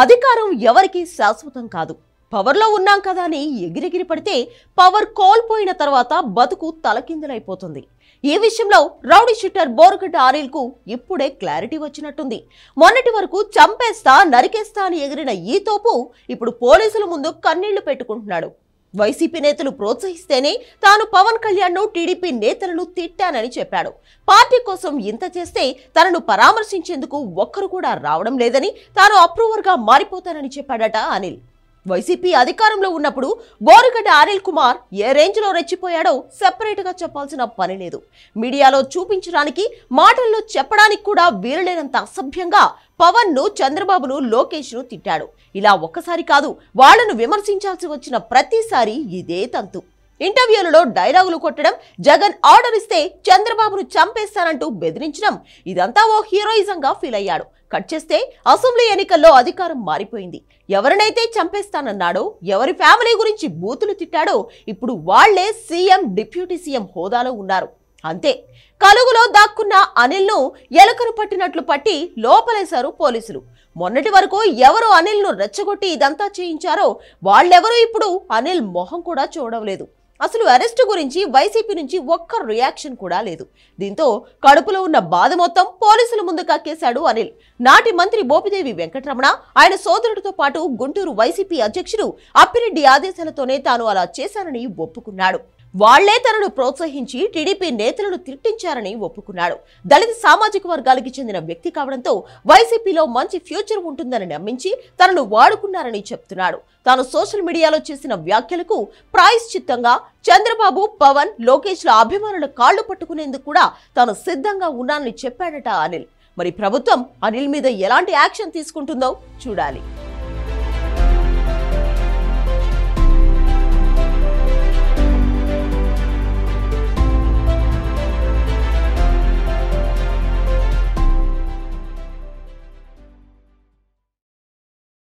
అధికారం ఎవరికీ శాశ్వతం కాదు. పవర్లో ఉన్నాం కదా అని ఎగిరెగిరి పడితే పవర్ కోల్పోయిన తర్వాత బతుకు తలకిందులైపోతుంది. ఈ విషయంలో రౌడీ షూటర్ బోరుగడ్డ అనిల్కు ఇప్పుడే క్లారిటీ వచ్చినట్టుంది. మొన్నటి వరకు చంపేస్తా నరికేస్తా అని ఎగిరిన ఈ తోపు ఇప్పుడు పోలీసుల ముందు కన్నీళ్ళు పెట్టుకుంటున్నాడు. వైసీపీ నేతలు ప్రోత్సహిస్తేనే తాను పవన్ కళ్యాణ్ను టీడీపీ నేతలను తిట్టానని చెప్పాడు. పార్టీ కోసం ఇంత చేస్తే తనను పరామర్శించేందుకు ఒక్కరు కూడా రావడం లేదని తాను అప్రూవర్గా మారిపోతానని చెప్పాడట అనిల్. వైసీపీ అధికారంలో ఉన్నప్పుడు బోరుగడ్డ అనిల్ కుమార్ ఏ రేంజ్లో రెచ్చిపోయాడో సెపరేట్గా చెప్పాల్సిన పని లేదు. మీడియాలో చూపించడానికి మాటల్లో చెప్పడానికి కూడా వీరలేనంత అసభ్యంగా పవన్ను చంద్రబాబును లోకేష్ను తిట్టాడు. ఇలా ఒక్కసారి కాదు వాళ్ళను విమర్శించాల్సి వచ్చిన ప్రతిసారి ఇదే తంతు. ఇంటర్వ్యూలలో డైలాగులు కొట్టడం జగన్ ఆర్డర్ ఇస్తే చంద్రబాబును చంపేస్తానంటూ బెదిరించడం ఇదంతా ఓ హీరోయిజంగా ఫీల్ అయ్యాడు. కట్ చేస్తే అసెంబ్లీ ఎన్నికల్లో అధికారం మారిపోయింది. ఎవరినైతే చంపేస్తానన్నాడో ఎవరి ఫ్యామిలీ గురించి బూతులు తిట్టాడో ఇప్పుడు వాళ్ళే సీఎం డిప్యూటీ సీఎం హోదాలో ఉన్నారు. అంతే. కలుగులో దాక్కున్న అనిల్ను ఎలకను పట్టినట్లు పట్టి లోపలేశారు పోలీసులు. మొన్నటి వరకు ఎవరు అనిల్ను రెచ్చగొట్టి ఇదంతా చేయించారో వాళ్ళెవరూ ఇప్పుడు అనిల్ మొహం కూడా చూడలేదు. అసలు అరెస్టు గురించి వైసీపీ నుంచి ఒక్క రియాక్షన్ కూడా లేదు. దీంతో కడుపులో ఉన్న బాధ మొత్తం పోలీసుల ముందు కక్కేశాడు అనిల్. నాటి మంత్రి బోపిదేవి వెంకటరమణ ఆయన సోదరుడితో పాటు గుంటూరు వైసీపీ అధ్యక్షుడు అప్పిరెడ్డి ఆదేశాలతోనే తాను అలా చేశానని ఒప్పుకున్నాడు. వాళ్ళే తనను ప్రోత్సహించి టీడీపీ నేతలను తిట్టించారని ఒప్పుకున్నాడు. దళిత సామాజిక వర్గాలకి చెందిన వ్యక్తి కావడంతో వైసీపీలో మంచి ఫ్యూచర్ ఉంటుందని నమ్మించి తనను వాడుకున్నారని చెప్తున్నాడు. తాను సోషల్ మీడియాలో చేసిన వ్యాఖ్యలకు ప్రాయశ్చిత్తంగా చంద్రబాబు పవన్ లోకేష్ల అభిమానుల కాళ్ళు పట్టుకునేందుకు కూడా తాను సిద్ధంగా ఉన్నానని చెప్పాడట అనిల్. మరి ప్రభుత్వం అనిల్ మీద ఎలాంటి యాక్షన్ తీసుకుంటుందో చూడాలి.